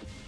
you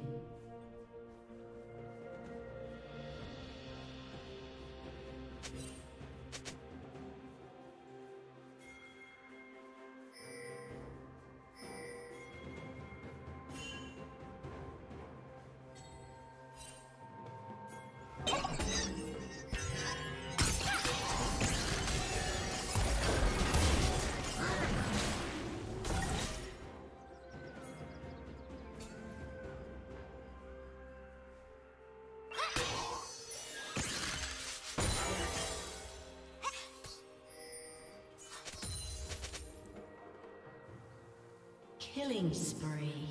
Killing spree.